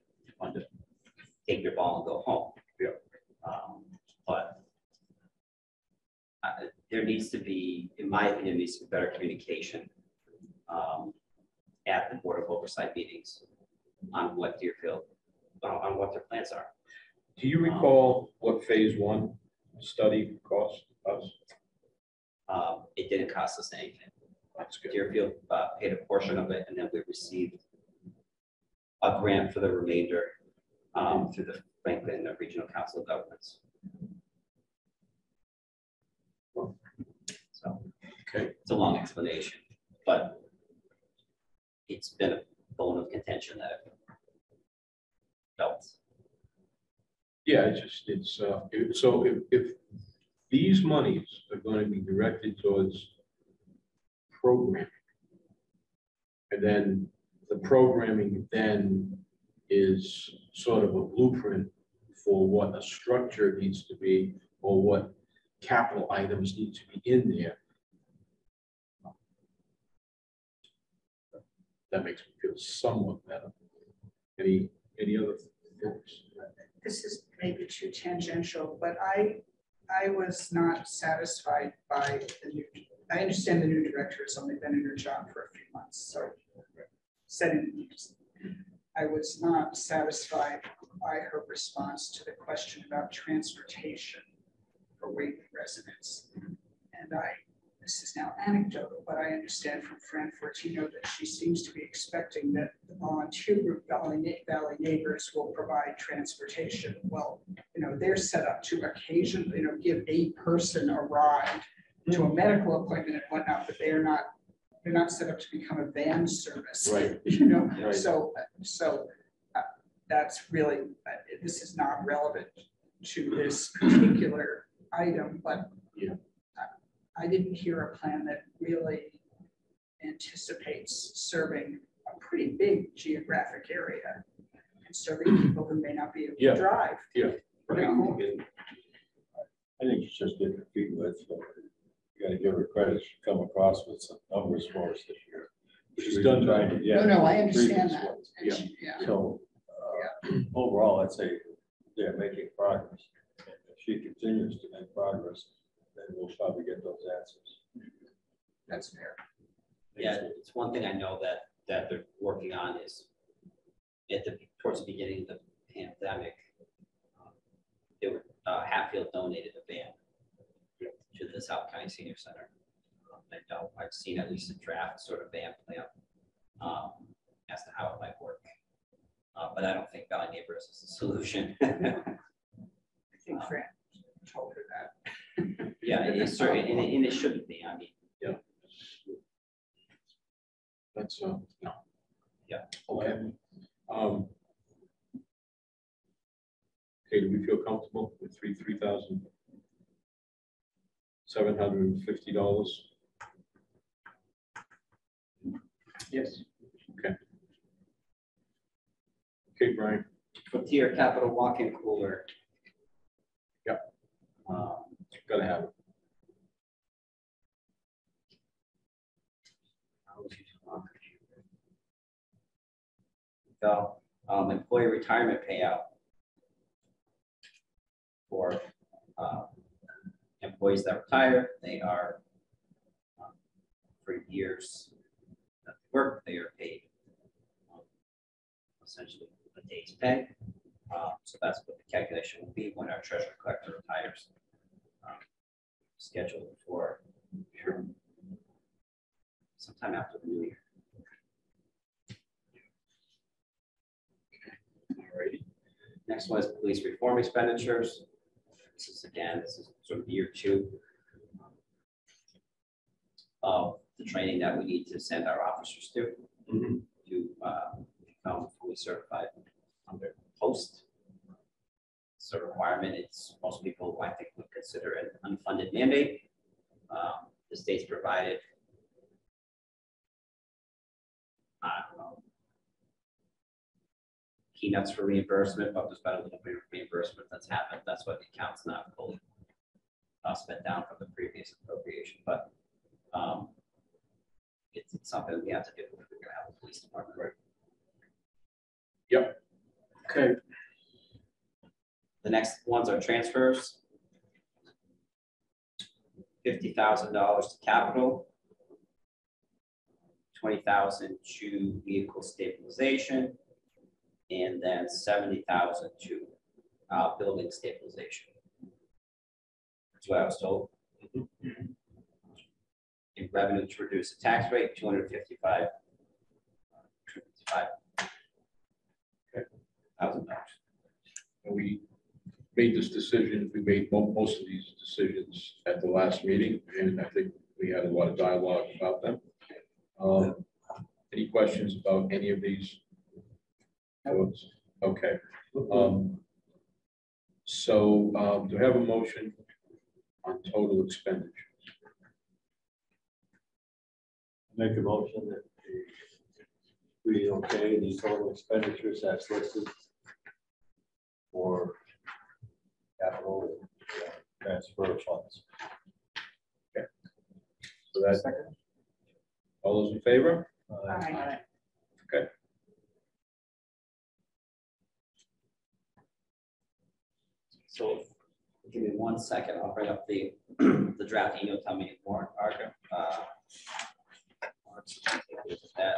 take your ball and go home. Yeah. Um, But uh, there needs to be, in my opinion, needs to be better communication um, at the Board of Oversight meetings on what Deerfield, on on what their plans are. Do you recall what phase one study cost us? Um, It didn't cost us anything. That's good. Deerfield uh, paid a portion of it, and then we received a grant for the remainder um, through the Franklin the Regional Council of Governments. So. Okay. It's a long explanation, but it's been a bone of contention that I've felt. Yeah, it's just, it's, uh, it- so if, if these monies are going to be directed towards programming, and then the programming then is sort of a blueprint for what a structure needs to be, or what capital items need to be in there. That makes me feel somewhat better. Any, any other thoughts? This is maybe too tangential, but I, I was not satisfied by the new, I understand the new director has only been in her job for a few months, so setting, I was not satisfied by her response to the question about transportation for Whately residents. And I, this is now anecdotal, but I understand from Fran Fortino that she seems to be expecting that the volunteer group Valley, Valley Neighbors will provide transportation. Well, you know, they're set up to occasionally, you know, give a person a ride to a medical appointment and whatnot, but they are not, they're not set up to become a van service. Right. You know, Right. so, so uh, that's really, uh, this is not relevant to this particular item, but Yeah. I- I didn't hear a plan that really anticipates serving a pretty big geographic area and serving people who may not be able Yeah. to drive. Right, No. and I think it's just get your feet wet, you gotta give her credit, she come across with some numbers for us this year. She's done trying to- yeah, No, no, I understand previous that. ones. And she- Yeah, So, uh, overall, I'd say they're making progress. And If she continues to make progress, then we'll probably get those answers. that's fair. Yeah, it's one thing I know that, that they're working on is at the, towards the beginning of the pandemic, um, they were, uh, Hatfield donated a van to the South County Senior Center. Um, I know, I've seen at least a draft sort of van plan, um, as to how it might work. Uh, but I don't think Valley Neighbors is the solution. I think Fran told her that. Yeah, it is certain, and it, and it shouldn't be, I mean, that's, uh, no. Yeah. Okay. Um. Okay, do we feel comfortable with three, three thousand seven hundred and fifty dollars? Yes. Okay, Okay, Brian, Frontier Capital Walk-in Cooler. Yep. Um, gotta have it. So, um, employee retirement payout for, uh, employees that retire, they are um, for years that they work, they are paid um, essentially a day's pay. Um, so that's what the calculation will be when our treasurer collector retires. um, Scheduled for sometime after the new year. Next one is police reform expenditures. This is again, this is sort of year two. Of the training that we need to send our officers to, Mhm. to uh, become fully certified under POST. It's a requirement, it's, most people, I think, would consider an unfunded mandate. Um, The state's provided. I don't know, peanuts for reimbursement, but there's been a little bit of reimbursement that's happened. That's what the account's not fully uh, spent down from the previous appropriation, but um, it's it's something we have to do if we're gonna have a police department. Right. Okay, The next ones are transfers. Fifty thousand dollars to capital. Twenty thousand to vehicle stabilization. And then seventy thousand to uh, building stabilization. That's what I was told. In revenue to reduce the tax rate, two hundred fifty-five. Thousand dollars. and we made this decision, we made most of these decisions at the last meeting, and I think we had a lot of dialogue about them. Um, Any questions about any of these? Thoughts? Okay. um, So um, do I have a motion on total expenditure? Make a motion that we okay the total expenditures as listed for capital and, uh, transfer funds. Okay. So that's, all those in favor? Uh, Aye. So give me one second, I'll bring up the, the draft, email tell me more, Arca. Uh,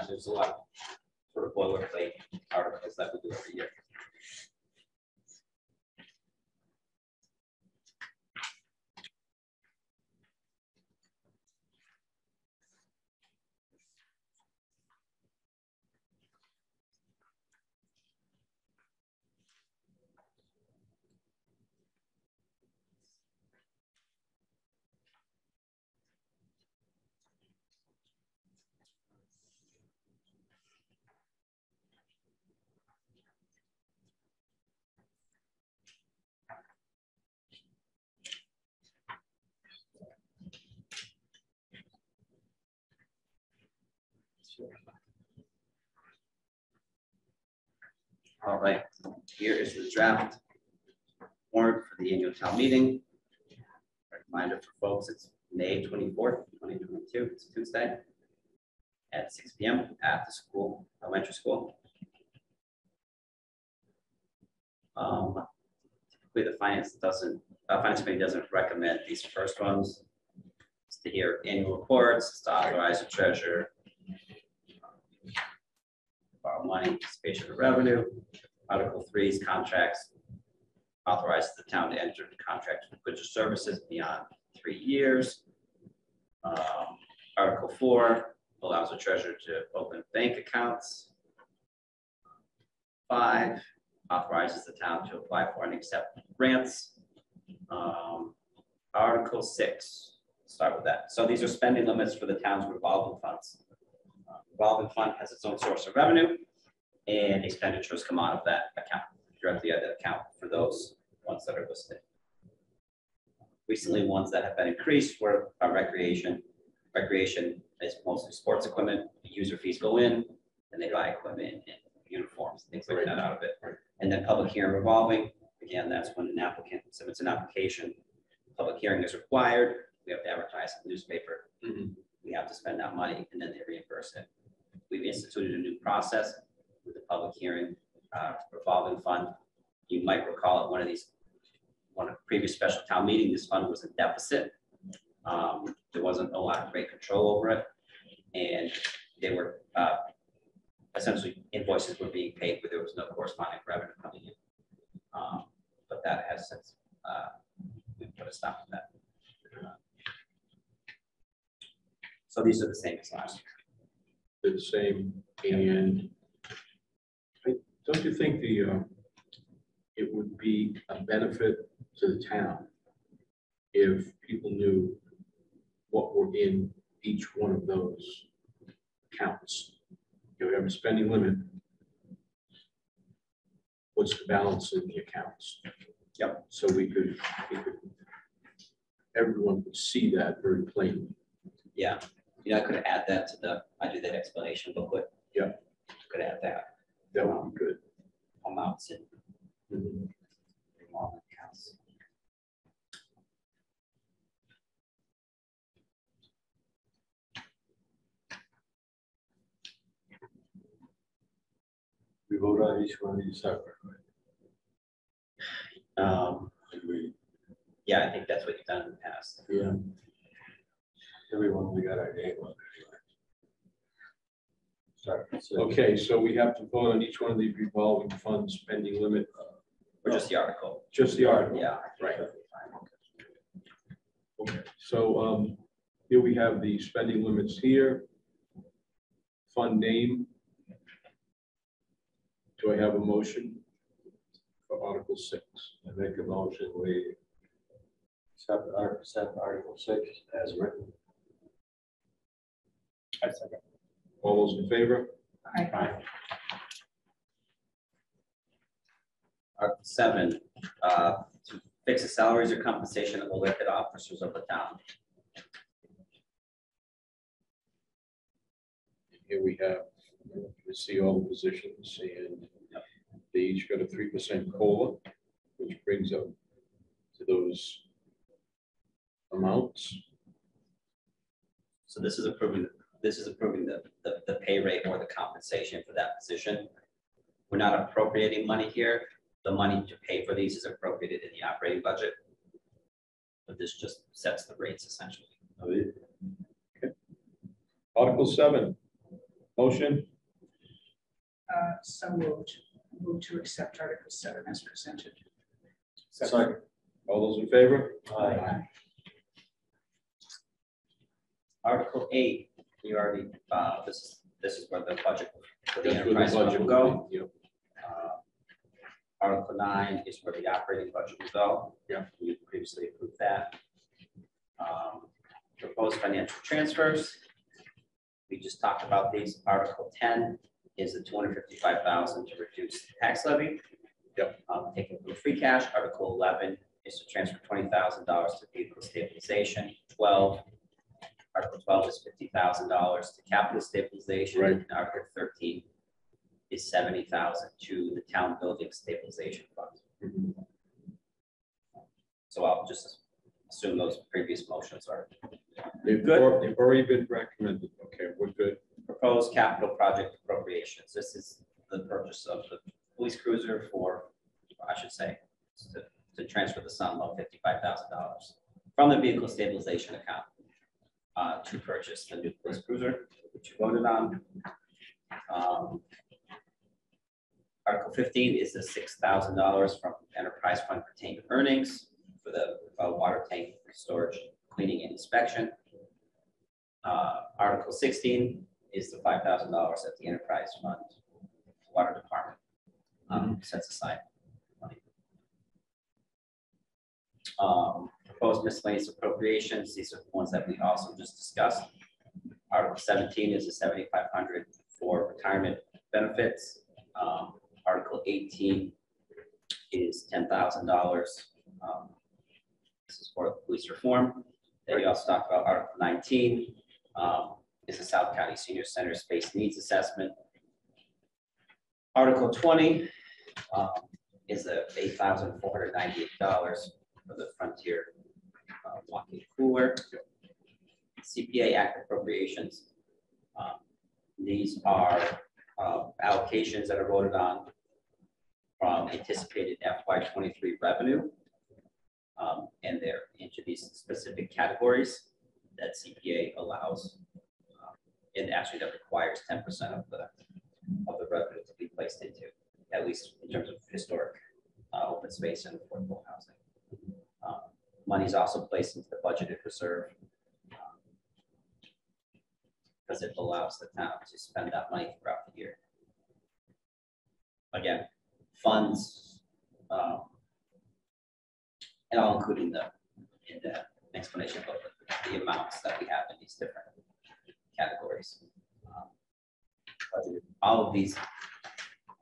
There's a lot of sort of boilerplate articles that we do every year. All right, here is the draft warrant for the annual town meeting. Reminder for folks, it's May twenty-fourth, twenty twenty-two, it's Tuesday. At six P M at the school, elementary school. Um, typically the finance doesn't, uh, finance committee doesn't recommend these first ones. It's to hear annual reports, it's to authorize the treasurer. Money, anticipation of revenue. Article three is contracts. Authorizes the town to enter into contracts with goods or services beyond three years. Um, Article four allows the treasurer to open bank accounts. Five authorizes the town to apply for and accept grants. Um, Article six, start with that. So these are spending limits for the town's revolving funds. Uh, Revolving fund has its own source of revenue and expenditures come out of that account, directly out of the account for those ones that are listed. Recently, ones that have been increased were recreation. Recreation is mostly sports equipment, The user fees go in, and they buy equipment and uniforms, things like that out of it. And then public hearing revolving, again, that's when an applicant submits an application, public hearing is required, we have to advertise in the newspaper. Mhm. We have to spend that money and then they reimburse it. We've instituted a new process with the public hearing uh, revolving fund. You might recall at one of these, one of the previous special town meeting, this fund was in deficit. Um, There wasn't a lot of great control over it. And they were, uh, essentially invoices were being paid, but there was no corresponding revenue coming in. Um, But that has since, uh, we put a stop to that. So these are the same as last year. They're the same, and don't you think the, uh, it would be a benefit to the town if people knew what were in each one of those accounts? You know, we have a spending limit. What's the balance in the accounts? Yep. So we could, we could, everyone would see that very plainly. Yeah, you know, I could add that to the, I do that explanation booklet. Yeah. Could add that That would be good. amounts in Mhm. revolving accounts. We vote on each one of these separate, right? Um, we, yeah, I think that's what you've done in the past. Yeah. everyone, we got our name on it anyway. Start with six. Okay, so we have to vote on each one of these revolving fund spending limit, Or just the article. just the article. Yeah. Right. Okay, so um, here we have the spending limits here. Fund name. Do I have a motion for Article six? I make a motion, we accept, Art- accept Article six as written. All those in favor? I, Article seven, uh, to fix the salaries or compensation of elected officers of the town. Here we have, you see all the positions and they each got a three percent COLA, which brings up to those amounts. So this is approving, this is approving the, the, the pay rate or the compensation for that position. We're not appropriating money here. The money to pay for these is appropriated in the operating budget. But this just sets the rates essentially. I mean, Article seven, motion, uh, so moved, move to accept Article seven as presented. Second. all those in favor? Aye. Article eight, you already, uh, this is, this is where the budget for the enterprise budget will go. yep. Uh, Article nine is where the operating budget will go. Yeah. We previously approved that. Um, Proposed financial transfers. We just talked about these. Article ten is the two hundred fifty-five thousand to reduce the tax levy. Yep. Um, taking from free cash. Article eleven is to transfer twenty thousand dollars to vehicle stabilization. Twelve Article twelve is fifty thousand dollars to capital stabilization. Right. and Article thirteen is seventy thousand to the town building stabilization fund. So I'll just assume those previous motions are They've, Good. al- they've already been recommended. Okay, we're good. proposed capital project appropriations. This is the purchase of the police cruiser for, I should say, to, to transfer the sum of fifty-five thousand dollars from the vehicle stabilization account uh, to purchase the new police cruiser, which you voted on. Um, Article fifteen is the six thousand dollars from enterprise fund retained earnings for the uh, water tank storage, cleaning and inspection. Uh, Article sixteen is the five thousand dollars that the enterprise fund, water department, um, sets aside. Um, proposed miscellaneous appropriations, these are the ones that we also just discussed. Article seventeen is the seventy-five hundred for retirement benefits. Um, Article eighteen is ten thousand dollars. Um, This is for police reform. Then you also talked about Article nineteen, um, is the South County Senior Center Space Needs Assessment. Article twenty um, is ninety-eight dollars for the Frontier Walk-in Cooler. CPA Act appropriations. Um, These are uh, allocations that are voted on from anticipated FY twenty-three revenue. Um, And they're into these specific categories that CPA allows um, and actually that requires ten percent of the, of the revenue to be placed into, at least in terms of historic uh, open space and affordable housing. Um, Money is also placed into the budgeted reserve um, because it allows the town to spend that money throughout the year. Again, funds, um, and I'll include in the, in the explanation of the- the amounts that we have in these different categories. Um. All of these,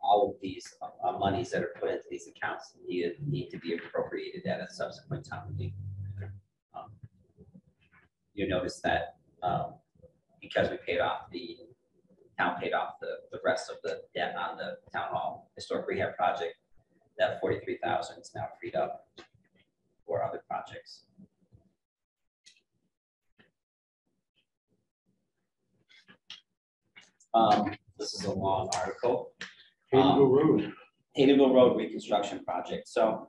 all of these uh, monies that are put into these accounts need, need to be appropriated at a subsequent time. Um, You notice that um, because we paid off the, town paid off the, the rest of the debt on the town hall historic rehab project, that forty-three thousand is now freed up for other projects. Um, this is a long article. Haydenville Road. Haydenville Road reconstruction project, so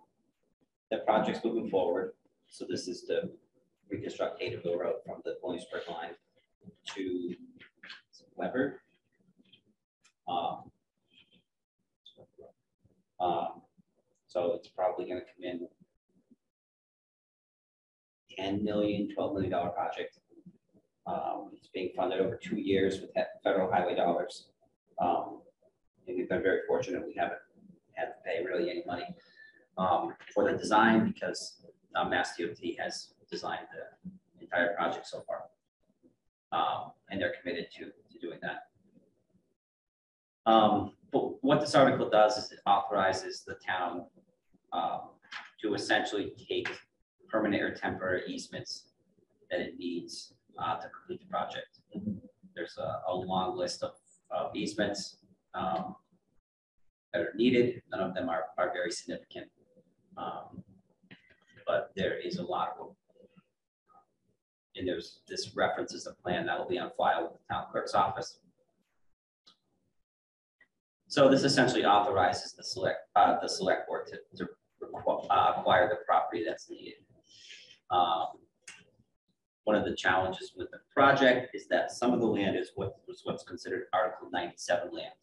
the project's moving forward. So this is to reconstruct Haydenville Road from the Williamsburg line to Weber. Um, um, So it's probably gonna come in 10 million, 12 million dollar project. Um, It's being funded over two years with federal highway dollars. Um, we've been very fortunate, we haven't had to pay really any money um, for the design because uh, Mass DOT has designed the entire project so far. Um, And they're committed to, to doing that. Um, But what this article does is it authorizes the town um, to essentially take permanent or temporary easements that it needs uh, to complete the project. There's a, a long list of, of easements um, that are needed. None of them are, are very significant. Um, But there is a lot of them. And there's, this references a plan that will be on file with the town clerk's office. So this essentially authorizes the select, uh, the select board to, to uh, acquire the property that's needed. Um, One of the challenges with the project is that some of the land is what, was what's considered Article ninety-seven land.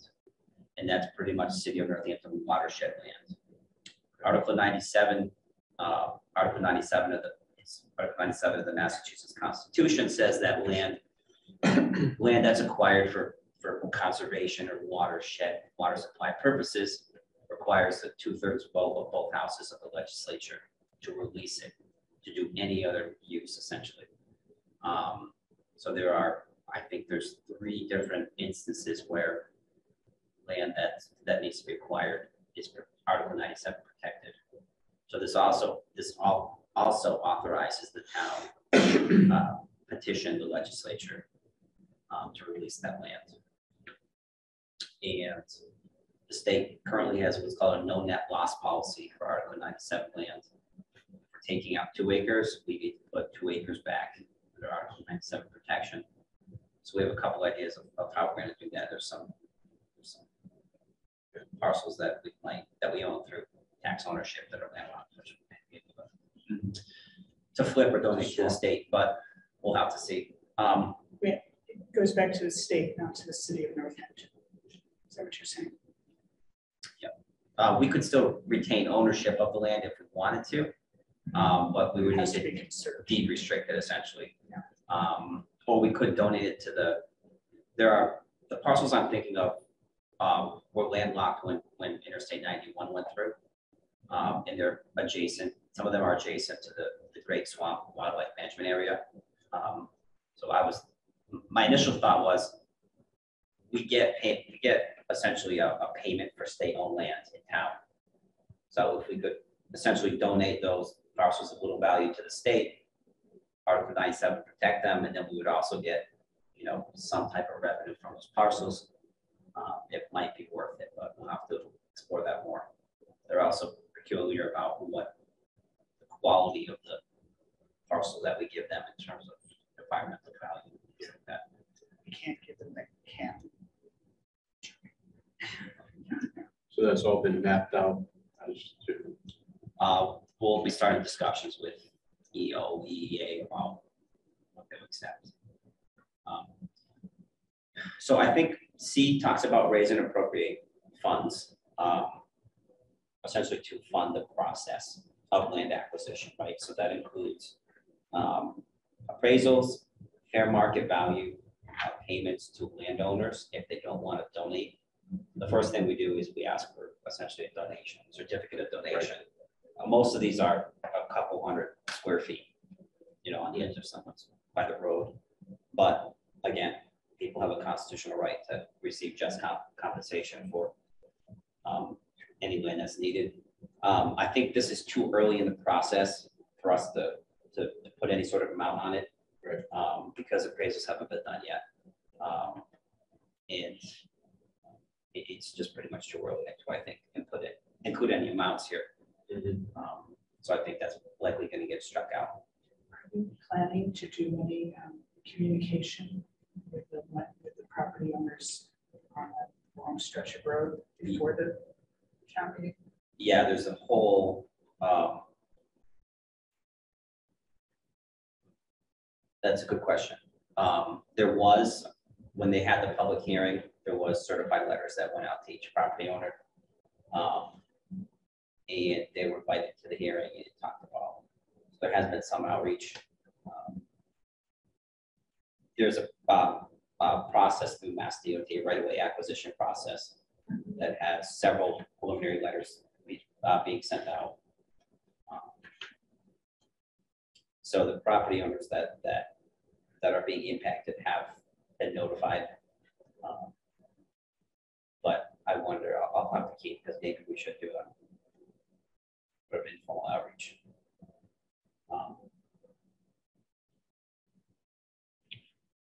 And that's pretty much city of Northampton watershed land. Article ninety-seven, uh, Article ninety-seven of the, Article ninety-seven of the Massachusetts Constitution says that land, land that's acquired for, for conservation or watershed, water supply purposes requires the two-thirds vote of both houses of the legislature to release it, to do any other use essentially. Um, so there are, I think there's three different instances where land that, that needs to be acquired is Article ninety-seven protected. So this also, this all, also authorizes the town uh, petition the legislature um, to release that land. And the state currently has what's called a no net loss policy for Article ninety-seven land. For taking out two acres, we need to put two acres back under Article ninety-seven protection. So we have a couple ideas of, of how we're gonna do that. There's some parcels that we claim, that we own through tax ownership that are landlocked. which we may be able to- To flip or donate to the state, but we'll have to see. Um, It goes back to the state, not to the city of Northampton. Is that what you're saying? uh, we could still retain ownership of the land if we wanted to. Um, but we would It need has to to be conserved. deed restricted essentially. Yeah. Um, or we could donate it to the, there are, the parcels I'm thinking of, um, were landlocked when, when Interstate ninety-one went through. Um, and they're adjacent, some of them are adjacent to the, the Great Swamp Wildlife Management Area. Um, so I was, my initial thought was, we get paid, we get essentially a, a payment for state-owned land in town. So if we could essentially donate those parcels of little value to the state, Article ninety-seven, protect them, and then we would also get, you know, some type of revenue from those parcels. Um, it might be worth it, but we'll have to explore that more. They're also peculiar about what the quality of the parcel that we give them in terms of environmental value. things like that. You can't give them that can. So that's all been mapped out as to, Uh, we'll be starting discussions with E EO, EEA about what they accept. Um, So I think C talks about raise and appropriate funds, um, essentially to fund the process of land acquisition, right? So that includes um, appraisals, fair market value, uh, payments to landowners if they don't want to donate. The first thing we do is we ask for essentially a donation, certificate of donation. Uh, Most of these are a couple hundred square feet, you know, on the edge of someone's private road. But again, people have a constitutional right to receive just comp- compensation for um, any land that's needed. Um, I think this is too early in the process for us to, to to put any sort of amount on it. Right. Um, because appraisals haven't been done yet. Um, and it, it's just pretty much too early to, I think, input it, include any amounts here. Um, so I think that's likely gonna get struck out. Are you planning to do any um, communication with the, with the property owners on that long stretch of road before the town meeting? Yeah, there's a whole, um. That's a good question. Um, there was, when they had the public hearing, there was certified letters that went out to each property owner. Um, and they were invited to the hearing and talked about, there has been some outreach. Um, There's a, uh, uh, process through Mass DOT, right-of-way acquisition process that has several preliminary letters uh, being sent out. Um, So the property owners that, that, that are being impacted have been notified. Um, But I wonder, I'll, I'll talk to Keith, because maybe we should do a sort of informal outreach. Um,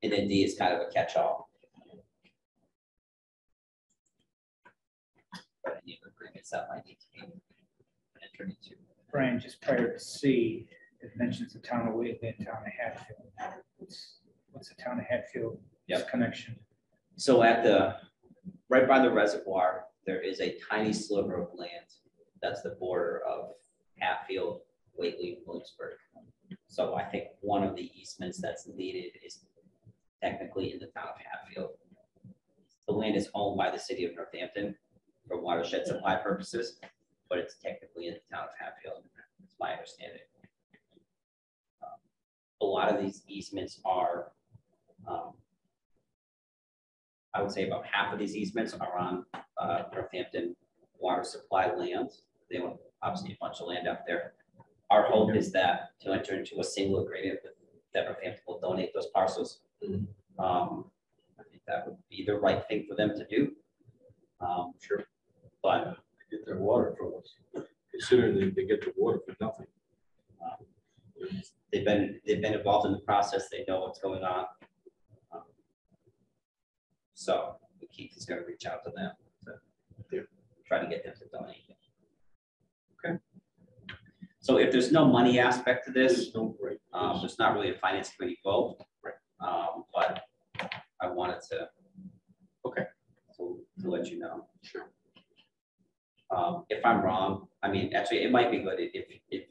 And then D is kind of a catch-all. Any other agreements that might need to be entered into. Brian, just prior to C, it mentions the town of Whately and town of Hatfield. What's, what's the town of Hatfield Yep. connection? So at the, right by the reservoir, there is a tiny sliver of land. That's the border of Hatfield, Whately, Williamsburg. So I think one of the easements that's needed is technically in the town of Hatfield. The land is owned by the city of Northampton for watershed supply purposes, but it's technically in the town of Hatfield. That's my understanding. Um, A lot of these easements are um, I would say about half of these easements are on uh, Northampton water supply land. They own obviously a bunch of land out there. Our hope is that to enter into a single agreement that Northampton will donate those parcels. Mhm. Um, I think that would be the right thing for them to do. Um, Sure. But Get their water from us. considering they, they get the water for nothing. they've been, they've been involved in the process, they know what's going on. Um, So Keith is gonna reach out to them to Yeah. try to get them to donate. Okay. So if there's no money aspect to this, There's no um, there's not really a finance committee vote. Right. Um, but I wanted to. Okay. To, to let you know. Sure. Um, if I'm wrong, I mean, actually, it might be good if, if,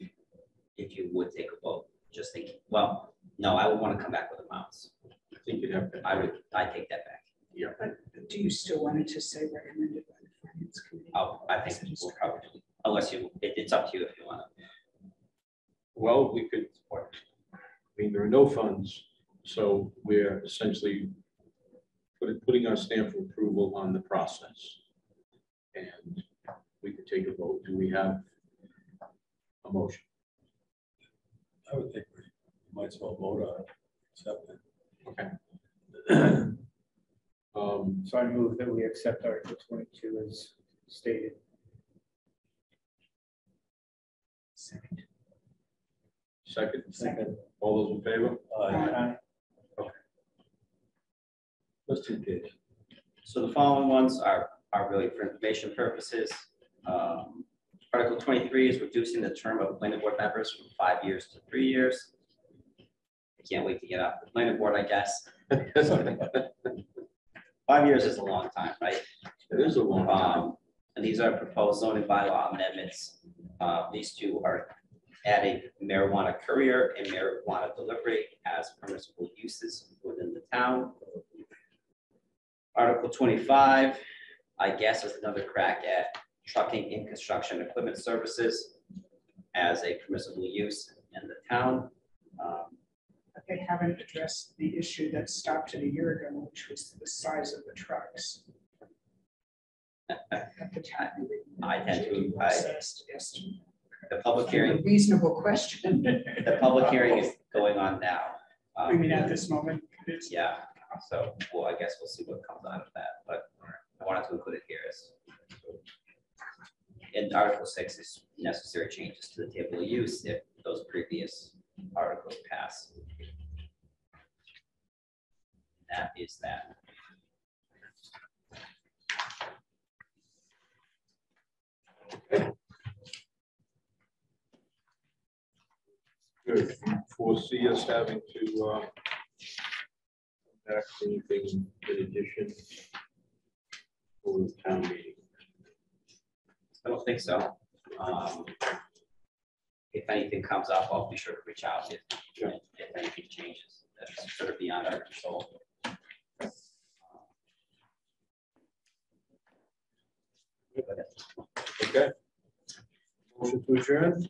if you would take a vote, just thinking, well, no, I would want to come back with amounts. I think you'd have to. I would, I take that back. Yeah. But do you still want it to say recommended by the finance committee? Oh, I think we'll probably, unless you, it, it's up to you if you want to. Well, we could, I mean, there are no funds, so we're essentially putting, putting our stamp of approval on the process. And we could take a vote. Do we have a motion? I would think we might as well vote on it, accept it. Um, So I move that we accept Article twenty-two as stated. Second. second, Second. all those in favor? Uh, Aye. Just in case. So the following ones are, are really for information purposes. Um, Article twenty-three is reducing the term of planning board members from five years to three years. I can't wait to get off the planning board, I guess. Five years is a long time, right? It is a long time. Um, and these are proposed zoning bylaw amendments. Uh, these two are adding marijuana courier and marijuana delivery as permissible uses within the town. Article twenty-five, I guess, is another crack at trucking in construction equipment services as a permissible use in the town. Um, But they haven't addressed the issue that stopped it a year ago, which was the size of the trucks. At the time. I tend to- I- assessed, Yes. The public hearing, Reasonable question. the public hearing is going on now. I Um, mean, at this moment, it's. Yeah, so, well, I guess we'll see what comes out of that, but I wanted to include it here as. And Article six is necessary changes to the table of use if those previous articles pass. That is that. Good. Foresee us having to, uh, anything in addition for the town meeting? I don't think so. Um, if anything comes up, I'll be sure to reach out if, if anything changes. That's sort of beyond our control. Okay. Motion to adjourn.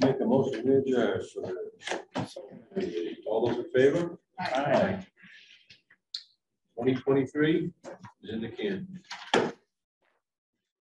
Make a motion to adjourn. All those in favor? Aye. Aye. 2023 is in the can.